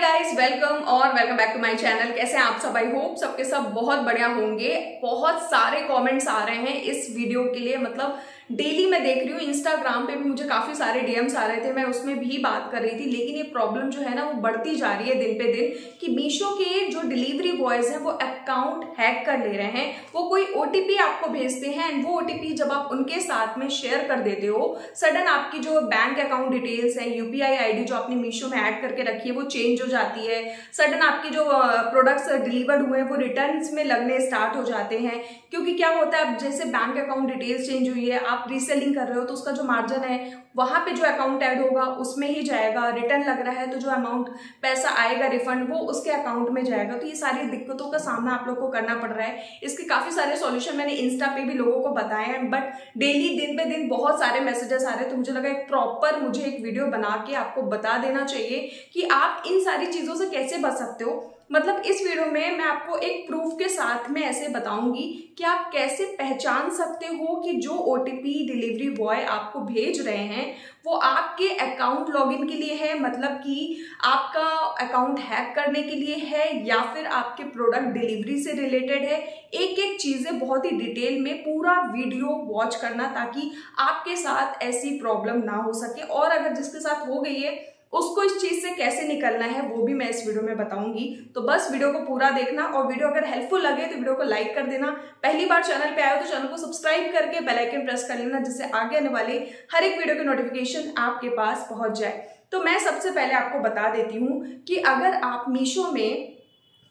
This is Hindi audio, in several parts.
Bye guys. गाइस वेलकम और welcome back to my channel कैसे हैं आप सब? आई होप सबके सब बहुत बढ़िया होंगे। बहुत सारे कमेंट्स आ रहे हैं इस वीडियो के लिए। मतलब डेली मैं देख रही हूँ इंस्टाग्राम पे भी मुझे काफ़ी सारे डीएम्स आ रहे थे। मैं उसमें भी बात कर रही थी, लेकिन ये प्रॉब्लम जो है ना, वो बढ़ती जा रही है दिन पे दिन कि मीशो के जो डिलीवरी बॉयज़ हैं, वो अकाउंट हैक कर ले रहे हैं। वो कोई ओटीपी आपको भेजते हैं एंड वो ओटीपी जब आप उनके साथ में शेयर कर देते हो सडन आपकी जो बैंक अकाउंट डिटेल्स है यूपीआई आईडी जो आपने मीशो में ऐड करके रखी है, वो चेंज हो जाती है। सडन आपकी जो प्रोडक्ट्स डिलीवर्ड हुए हैं, वो रिटर्न में लगने स्टार्ट हो जाते हैं। क्योंकि क्या होता है, अब जैसे बैंक अकाउंट डिटेल्स चेंज हुई है, आप रीसेलिंग कर रहे हो तो उसका जो मार्जिन है वहाँ पे जो अकाउंट ऐड होगा, उसमें ही जाएगा रिटर्न लग रहा है तो जो अमाउंट पैसा आएगा रिफंड वो उसके अकाउंट में जाएगा। तो ये सारी दिक्कतों का सामना आप लोग को करना पड़ रहा है। इसके काफ़ी सारे सॉल्यूशन मैंने इंस्टा पे भी लोगों को बताए हैं बट डेली दिन पे दिन बहुत सारे मैसेजेस आ रहे हैं। तो मुझे लगा एक प्रॉपर मुझे एक वीडियो बना के आपको बता देना चाहिए कि आप इन सारी चीज़ों से कैसे बच सकते हो। मतलब इस वीडियो में मैं आपको एक प्रूफ के साथ में ऐसे बताऊँगी कि आप कैसे पहचान सकते हो कि जो ओटीपी डिलीवरी बॉय आपको भेज रहे हैं, वो आपके अकाउंट लॉगिन के लिए है मतलब कि आपका अकाउंट हैक करने के लिए है या फिर आपके प्रोडक्ट डिलीवरी से रिलेटेड है। एक एक चीज़ें बहुत ही डिटेल में पूरा वीडियो वॉच करना ताकि आपके साथ ऐसी प्रॉब्लम ना हो सके। और अगर जिसके साथ हो गई है उसको इस चीज़ से कैसे निकलना है, वो भी मैं इस वीडियो में बताऊँगी। तो बस वीडियो को पूरा देखना और वीडियो अगर हेल्पफुल लगे तो वीडियो को लाइक कर देना। पहली बार चैनल पे आए हो तो चैनल को सब्सक्राइब करके बेल आइकन प्रेस कर लेना, जिससे आगे आने वाले हर एक वीडियो के नोटिफिकेशन आपके पास पहुँच जाए। तो मैं सबसे पहले आपको बता देती हूँ कि अगर आप मीशो में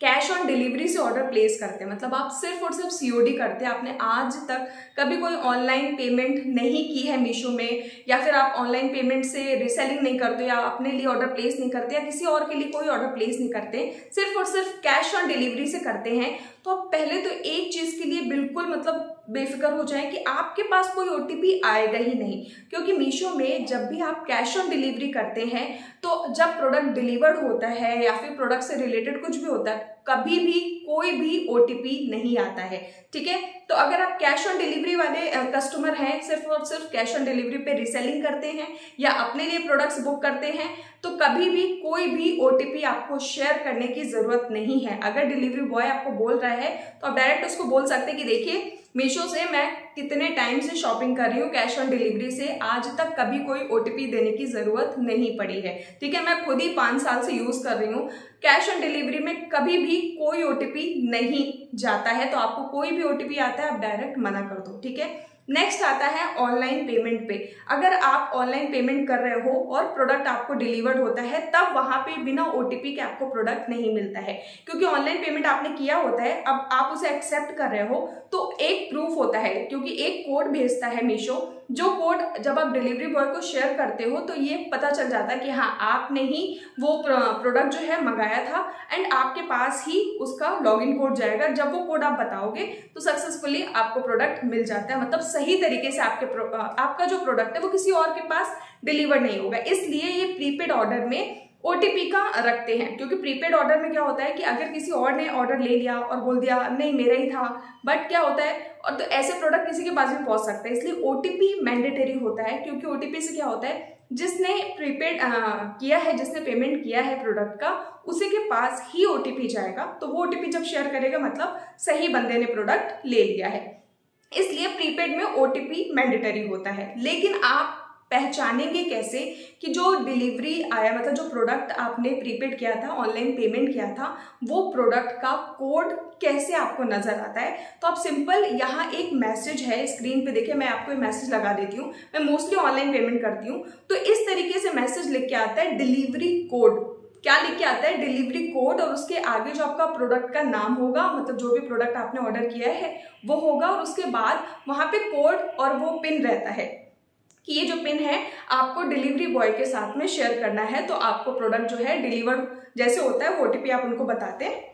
कैश ऑन डिलीवरी से ऑर्डर प्लेस करते हैं। मतलब आप सिर्फ़ और सिर्फ़ सीओडी करते हैं। आपने आज तक कभी कोई ऑनलाइन पेमेंट नहीं की है मीशो में, या फिर आप ऑनलाइन पेमेंट से रिसेलिंग नहीं करते, या अपने लिए ऑर्डर प्लेस नहीं करते, या किसी और के लिए कोई ऑर्डर प्लेस नहीं करते। सिर्फ़ और सिर्फ़ कैश ऑन डिलीवरी से करते हैं। तो आप पहले तो एक चीज़ के लिए बिल्कुल मतलब बेफिक्र हो जाए कि आपके पास कोई ओटीपी आएगा ही नहीं। क्योंकि मीशो में जब भी आप कैश ऑन डिलीवरी करते हैं तो जब प्रोडक्ट डिलीवर्ड होता है या फिर प्रोडक्ट से रिलेटेड कुछ भी होता है कभी भी कोई भी ओटीपी नहीं आता है, ठीक है? तो अगर आप कैश ऑन डिलीवरी वाले कस्टमर हैं, सिर्फ़ और सिर्फ़ कैश ऑन डिलीवरी पे रिसेलिंग करते हैं या अपने लिए प्रोडक्ट्स बुक करते हैं तो कभी भी कोई भी ओटीपी आपको शेयर करने की ज़रूरत नहीं है। अगर डिलीवरी बॉय आपको बोल रहा है तो आप डायरेक्ट उसको बोल सकते हैं कि देखिए मीशो से मैं कितने टाइम से शॉपिंग कर रही हूँ कैश ऑन डिलीवरी से आज तक कभी कोई ओटीपी देने की ज़रूरत नहीं पड़ी है। ठीक है, मैं खुद ही पाँच साल से यूज़ कर रही हूँ। कैश ऑन डिलीवरी में कभी भी कोई ओटीपी नहीं जाता है तो आपको कोई भी ओटीपी आता है, आप डायरेक्ट मना कर दो, ठीक है? नेक्स्ट आता है ऑनलाइन पेमेंट पे। अगर आप ऑनलाइन पेमेंट कर रहे हो और प्रोडक्ट आपको डिलीवर्ड होता है, तब वहाँ पे बिना ओटीपी के आपको प्रोडक्ट नहीं मिलता है। क्योंकि ऑनलाइन पेमेंट आपने किया होता है, अब आप उसे एक्सेप्ट कर रहे हो तो एक प्रूफ होता है, क्योंकि एक कोड भेजता है मीशो जो कोड जब आप डिलीवरी बॉय को शेयर करते हो तो ये पता चल जाता है कि हाँ आपने ही वो प्रोडक्ट जो है मंगाया था एंड आपके पास ही उसका लॉगिन कोड जाएगा। जब वो कोड आप बताओगे तो सक्सेसफुली आपको प्रोडक्ट मिल जाता है। मतलब सही तरीके से आपके आपका जो प्रोडक्ट है, वो किसी और के पास डिलीवर नहीं होगा। इसलिए ये प्रीपेड ऑर्डर में ओटीपी का रखते हैं। क्योंकि प्रीपेड ऑर्डर में क्या होता है कि अगर किसी और ने ऑर्डर ले लिया और बोल दिया, नहीं, मेरा ही था। बट क्या होता है और तो ऐसे प्रोडक्ट किसी के पास भी पहुँच सकते हैं, इसलिए ओटीपी मैंडेटरी होता है, क्योंकि ओटीपी से क्या होता है, जिसने प्रीपेड किया है, जिसने पेमेंट किया है प्रोडक्ट का, उसी के पास ही ओटीपी जाएगा तो वो ओटीपी जब शेयर करेगा मतलब सही बंदे ने प्रोडक्ट ले लिया है। इसलिए प्रीपेड में ओटीपी मैंडेटरी होता है, लेकिन आप पहचानेंगे कैसे कि जो डिलीवरी आया मतलब जो प्रोडक्ट आपने प्रीपेड किया था ऑनलाइन पेमेंट किया था, वो प्रोडक्ट का कोड कैसे आपको नज़र आता है? तो आप सिंपल यहाँ एक मैसेज है स्क्रीन पे, देखिए मैं आपको मैसेज लगा देती हूँ। मैं मोस्टली ऑनलाइन पेमेंट करती हूँ। तो इस तरीके से मैसेज लिख के आता है डिलीवरी कोड क्या लिख के आता है? डिलीवरी कोड और उसके आगे जो आपका प्रोडक्ट का नाम होगा मतलब जो भी प्रोडक्ट आपने ऑर्डर किया है, वो होगा और उसके बाद वहाँ पे कोड और वो पिन रहता है। कि ये जो पिन है, आपको डिलीवरी बॉय के साथ में शेयर करना है तो आपको प्रोडक्ट जो है डिलीवर जैसे होता है वो आप उनको बताते हैं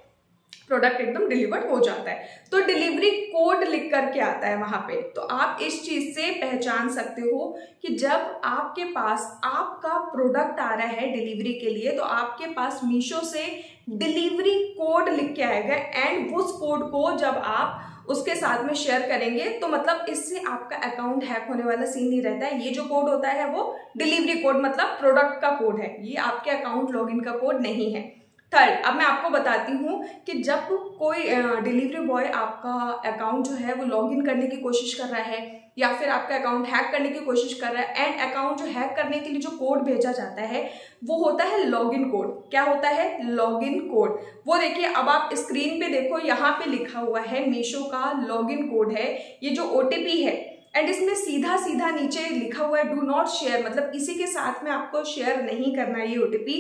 प्रोडक्ट एकदम डिलीवर हो जाता है। तो डिलीवरी कोड लिख करके आता है वहाँ पे। तो आप इस चीज़ से पहचान सकते हो कि जब आपके पास, आपका प्रोडक्ट आ रहा है डिलीवरी के लिए तो आपके पास मीशो से डिलीवरी कोड लिख के आएगा एंड उस कोड को जब आप उसके साथ में शेयर करेंगे तो मतलब इससे आपका अकाउंट हैक होने वाला सीन नहीं रहता है। ये जो कोड होता है, वो डिलीवरी कोड मतलब प्रोडक्ट का कोड है। ये आपके अकाउंट लॉगिन का कोड नहीं है। थर्ड अब मैं आपको बताती हूँ कि जब कोई डिलीवरी बॉय आपका अकाउंट जो है, वो लॉगिन करने की कोशिश कर रहा है या फिर आपका अकाउंट हैक करने की कोशिश कर रहा है एंड अकाउंट जो हैक करने के लिए जो कोड भेजा जाता है, वो होता है लॉगिन कोड क्या होता है? लॉगिन कोड वो देखिए, अब आप स्क्रीन पे देखो, यहाँ पे लिखा हुआ है मीशो का लॉगिन कोड है, ये जो ओटीपी है एंड इसमें सीधा सीधा नीचे लिखा हुआ है डू नॉट शेयर मतलब इसी के साथ में आपको शेयर नहीं करना है ये ओटीपी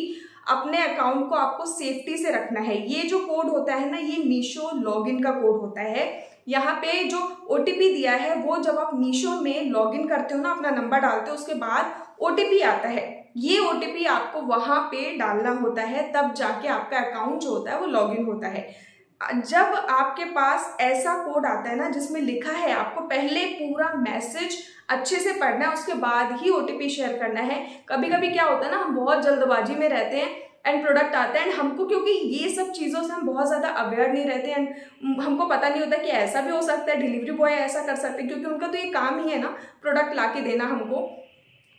अपने अकाउंट को आपको सेफ्टी से रखना है। ये जो कोड होता है ना, ये मीशो लॉगिन का कोड होता है। यहाँ पे जो ओटीपी दिया है, वो जब आप मीशो में लॉगिन करते हो ना, अपना नंबर डालते हो, उसके बाद ओटीपी आता है। ये ओटीपी आपको वहाँ पे डालना होता है, तब जाके आपका अकाउंट जो होता है, वो लॉगिन होता है। जब आपके पास ऐसा कोड आता है ना, जिसमें लिखा है, आपको पहले पूरा मैसेज अच्छे से पढ़ना है, उसके बाद ही ओटीपी शेयर करना है। कभी कभी क्या होता है ना, हम बहुत जल्दबाजी में रहते हैं एंड प्रोडक्ट आता है एंड हमको क्योंकि ये सब चीज़ों से हम बहुत ज़्यादा अवेयर नहीं रहते एंड हमको पता नहीं होता कि ऐसा भी हो सकता है डिलीवरी बॉय ऐसा कर सकते हैं, क्योंकि उनका तो ये काम ही है ना प्रोडक्ट ला के देना हमको।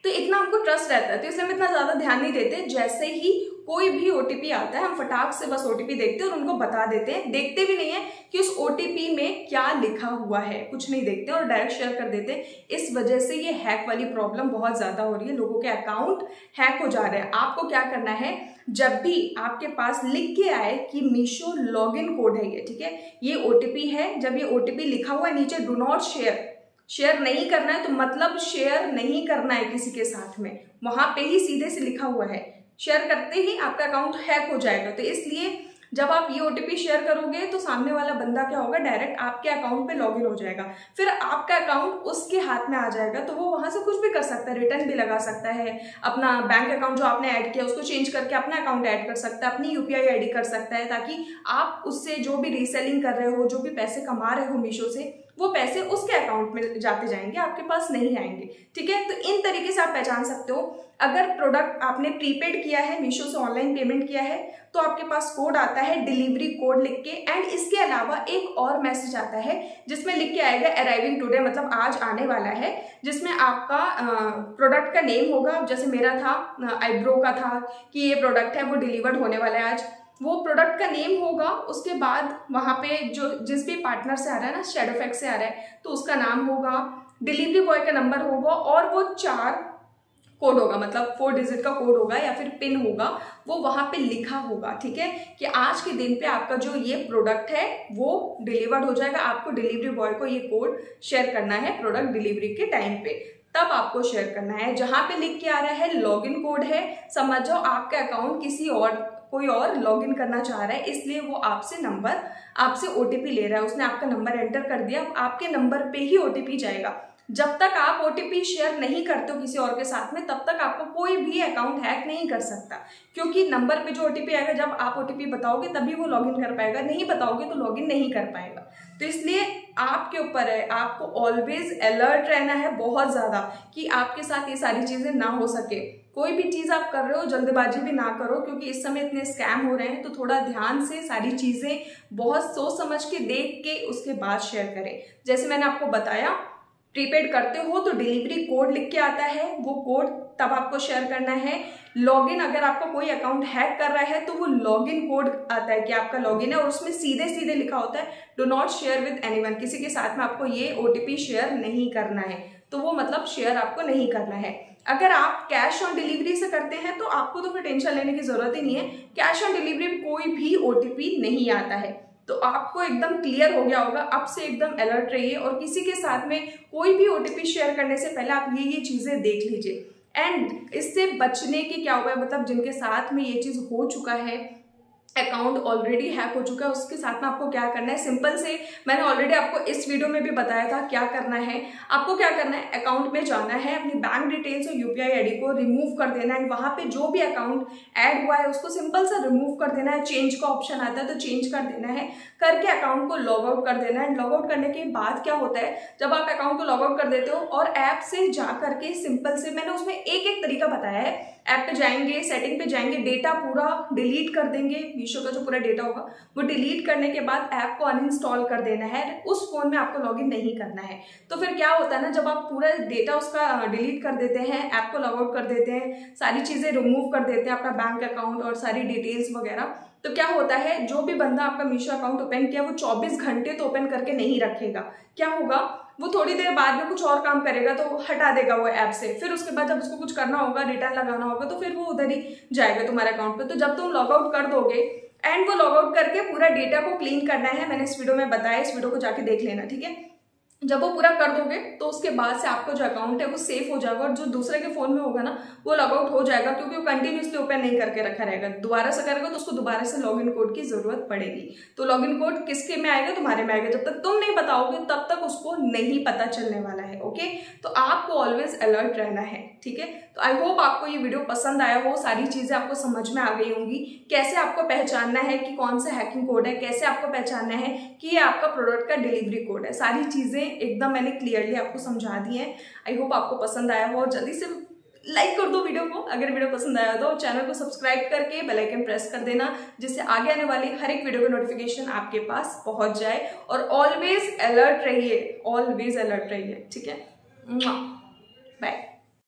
तो इतना हमको ट्रस्ट रहता है तो इसलिए हम इतना ज़्यादा ध्यान नहीं देते, जैसे ही कोई भी ओटीपी आता है, हम फटाक से बस ओटीपी देखते हैं और उनको बता देते हैं। देखते भी नहीं है कि उस ओटीपी में क्या लिखा हुआ है, कुछ नहीं देखते और डायरेक्ट शेयर कर देते हैं। इस वजह से ये हैक वाली प्रॉब्लम बहुत ज़्यादा हो रही है, लोगों के अकाउंट हैक हो जा रहे हैं। आपको क्या करना है, जब भी आपके पास लिख के आए कि मीशो लॉगिन कोड है ये, ठीक है? ये ओटीपी है, जब ये ओटीपी लिखा हुआ है नीचे डू नॉट शेयर शेयर नहीं करना है तो मतलब शेयर नहीं करना है किसी के साथ में। वहाँ पे ही सीधे से लिखा हुआ है। शेयर करते ही आपका अकाउंट हैक हो जाएगा। तो इसलिए जब आप ये ओटीपी शेयर करोगे तो सामने वाला बंदा क्या होगा? डायरेक्ट आपके अकाउंट पे लॉगिन हो जाएगा। फिर आपका अकाउंट उसके हाथ में आ जाएगा तो वो वहाँ से कुछ भी कर सकता है। रिटर्न भी लगा सकता है। अपना बैंक अकाउंट जो आपने ऐड किया, उसको चेंज करके अपना अकाउंट ऐड कर सकता है। अपनी यूपीआई आईडी कर सकता है, ताकि आप उससे जो भी रीसेलिंग कर रहे हो, जो भी पैसे कमा रहे हो मीशो से वो पैसे उसके अकाउंट में जाते जाएँगे, आपके पास नहीं आएँगे। ठीक है? तो इन तरीके से आप पहचान सकते हो। अगर प्रोडक्ट आपने प्रीपेड किया है मीशो से ऑनलाइन पेमेंट किया है तो आपके पास कोड आता है डिलीवरी कोड लिख के एंड इसके अलावा एक और मैसेज आता है, जिसमें लिख के आएगा अराइविंग टुडे मतलब आज आने वाला है, जिसमें आपका प्रोडक्ट का नेम होगा। जैसे मेरा था आईब्रो का था, कि ये प्रोडक्ट है, वो डिलीवर्ड होने वाला है आज। वो प्रोडक्ट का नेम होगा, उसके बाद वहाँ पे जो जिस भी पार्टनर से आ रहा है ना शेडोफेक्ट से आ रहा है तो उसका नाम होगा डिलीवरी बॉय का नंबर होगा और वो चार कोड होगा मतलब फोर डिजिट का कोड होगा या फिर पिन होगा, वो वहाँ पे लिखा होगा, ठीक है? कि आज के दिन पे आपका जो ये प्रोडक्ट है, वो डिलीवर्ड हो जाएगा। आपको डिलीवरी बॉय को ये कोड शेयर करना है प्रोडक्ट डिलीवरी के टाइम पे। तब आपको शेयर करना है। जहाँ पे लिख के आ रहा है लॉगिन कोड है। समझो आपका अकाउंट किसी और कोई और लॉगिन करना चाह रहा है, इसलिए वो आपसे नंबर आपसे ओटीपी ले रहा है। उसने आपका नंबर एंटर कर दिया, आपके नंबर पे ही ओटीपी जाएगा। जब तक आप ओटीपी शेयर नहीं करते हो किसी और के साथ में, तब तक आपको कोई भी अकाउंट हैक नहीं कर सकता। क्योंकि नंबर पे जो ओटीपी आएगा, जब आप ओटीपी बताओगे, तभी वो लॉगिन कर पाएगा। नहीं बताओगे तो लॉगिन नहीं कर पाएगा। तो इसलिए आपके ऊपर है, आपको ऑलवेज अलर्ट रहना है बहुत ज़्यादा कि आपके साथ ये सारी चीज़ें ना हो सके। कोई भी चीज़ आप कर रहे हो, जल्दबाजी भी ना करो, क्योंकि इस समय इतने स्कैम हो रहे हैं तो थोड़ा ध्यान से सारी चीज़ें बहुत सोच समझ के देख के उसके बाद शेयर करें। जैसे मैंने आपको बताया प्रीपेड करते हो तो डिलीवरी कोड लिख के आता है, वो कोड तब आपको शेयर करना है। लॉगिन अगर आपका कोई अकाउंट हैक कर रहा है तो वो लॉगिन कोड आता है कि आपका लॉगिन है और उसमें सीधे सीधे लिखा होता है do not share with anyone किसी के साथ में आपको ये ओटीपी शेयर नहीं करना है। तो वो मतलब शेयर आपको नहीं करना है। अगर आप कैश ऑन डिलीवरी से करते हैं तो आपको तो फिर टेंशन लेने की ज़रूरत ही नहीं है। कैश ऑन डिलीवरी में कोई भी ओटीपी नहीं आता है। तो आपको एकदम क्लियर हो गया होगा, अब से एकदम अलर्ट रहिए और किसी के साथ में कोई भी ओटीपी शेयर करने से पहले आप ये ये चीज़ें देख लीजिए। एंड इससे बचने के क्या उपाय मतलब जिनके साथ में ये चीज़ हो चुका है अकाउंट ऑलरेडी हैक हो चुका है, उसके साथ में आपको क्या करना है? सिंपल से मैंने ऑलरेडी आपको इस वीडियो में भी बताया था क्या करना है। आपको क्या करना है? अकाउंट में जाना है, अपनी बैंक डिटेल्स और यूपीआई आईडी को रिमूव कर देना है। वहाँ पे जो भी अकाउंट ऐड हुआ है, उसको सिंपल सा रिमूव कर देना है। चेंज का ऑप्शन आता है तो चेंज कर देना है। करके अकाउंट को लॉग आउट कर देना है। लॉग आउट करने के बाद क्या होता है? जब आप अकाउंट को लॉग आउट कर देते हो और ऐप से जा करके सिंपल से मैंने उसमें एक एक तरीका बताया है। ऐप पे जाएँगे सेटिंग पे जाएँगे डेटा पूरा डिलीट कर देंगे मीशो का जो पूरा डेटा होगा, वो डिलीट करने के बाद ऐप को अनइंस्टॉल कर देना है, उस फ़ोन में आपको लॉगिन नहीं करना है। तो फिर क्या होता है ना, जब आप पूरा डेटा उसका डिलीट कर देते हैं ऐप को लॉगआउट कर देते हैं, सारी चीज़ें रिमूव कर देते हैं अपना बैंक अकाउंट और सारी डिटेल्स वगैरह तो क्या होता है, जो भी बंदा आपका मीशो अकाउंट ओपन किया, वो 24 घंटे तो ओपन करके नहीं रखेगा। क्या होगा वो थोड़ी देर बाद में कुछ और काम करेगा तो हटा देगा वो ऐप से। फिर उसके बाद जब उसको कुछ करना होगा रिटर्न लगाना होगा तो फिर वो उधर ही जाएगा तुम्हारे अकाउंट पे। तो जब तुम लॉगआउट कर दोगे एंड वो लॉगआउट करके पूरा डेटा को क्लीन करना है, मैंने इस वीडियो में बताया, इस वीडियो को जाके देख लेना, ठीक है? जब वो पूरा कर दोगे तो उसके बाद से आपका जो अकाउंट है वो सेफ़ हो जाएगा और जो दूसरे के फ़ोन में होगा ना, वो लॉग आउट हो जाएगा क्योंकि वो कंटिन्यूसली ओपन नहीं करके रखा रहेगा। दोबारा से करेगा तो उसको दोबारा से लॉगिन कोड की ज़रूरत पड़ेगी। तो लॉगिन कोड किसके में आएगा? तुम्हारे में आएगा। जब तक तुम नहीं बताओगे, तब तक उसको नहीं पता चलने वाला है ओके तो आपको ऑलवेज अलर्ट रहना है, ठीक है? तो आई होप आपको ये वीडियो पसंद आया हो, सारी चीज़ें आपको समझ में आ गई होंगी। कैसे आपको पहचानना है कि कौन सा हैकिंग कोड है? कैसे आपको पहचानना है कि ये आपका प्रोडक्ट का डिलीवरी कोड है? सारी चीज़ें एकदम मैंने क्लियरली आपको समझा दी है। आई होप आपको पसंद आया हो। जल्दी से लाइक कर दो वीडियो को, अगर वीडियो पसंद आया तो। चैनल को सब्सक्राइब करके बेल आइकन प्रेस कर देना, जिससे आगे आने वाली हर एक वीडियो का नोटिफिकेशन आपके पास पहुँच जाए। और ऑलवेज अलर्ट रहिए ऑलवेज अलर्ट रहिए, ठीक है? बाय